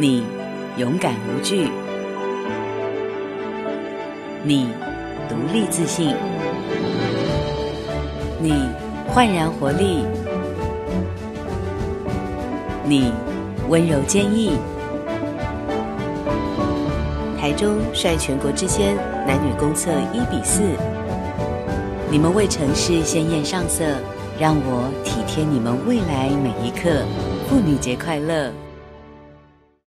你勇敢无惧，你独立自信，你焕然活力，你温柔坚毅。台中率全国之先，男女公厕一比四。你们为城市鲜艳上色，让我体贴你们未来每一刻。妇女节快乐！